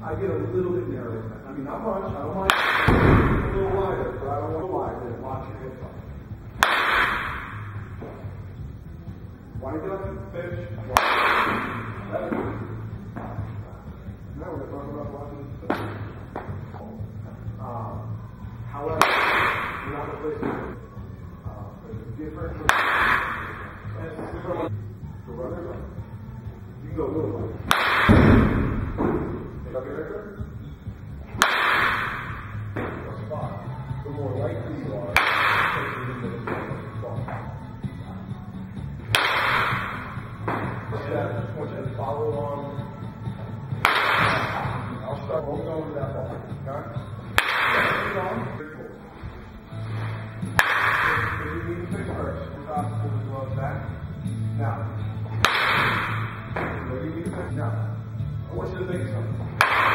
I get a little bit narrow. I mean, not much. I don't mind a little wider, but I don't want to wide. Watch your hips up. Wind up, fish. That's good. Now we're talking about watching. Um, however, you're not replacing. Uh, there's a different. And it's different. The runners up. You can go a little wider. Your record. A spot. The more likely you are, the the just want you follow along. I'll start rolling over that ball. Okay? On. The. Now. Now. I want you to think something.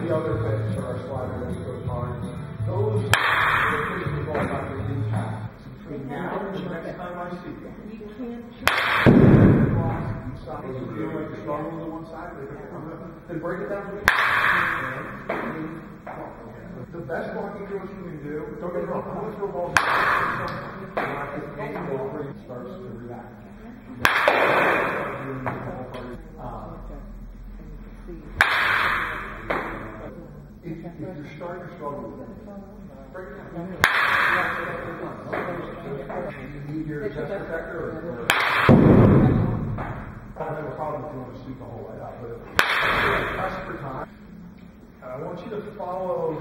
and any other pitch or our slider that goes hard. Those are the pitches the ball not going to impact. Between now and the next time I see you. You can't You stop it, you feel like you're strong on the one side, but if I'm not- then break it down to the best blocking drill you can do, don't get me wrong, I'm going to throw balls. When I get the game starts to react. Um, You're starting to struggle with it, break down. You need your chest protector or? or- I don't have a problem if you want to speak the whole way out, but press for time. I want you to follow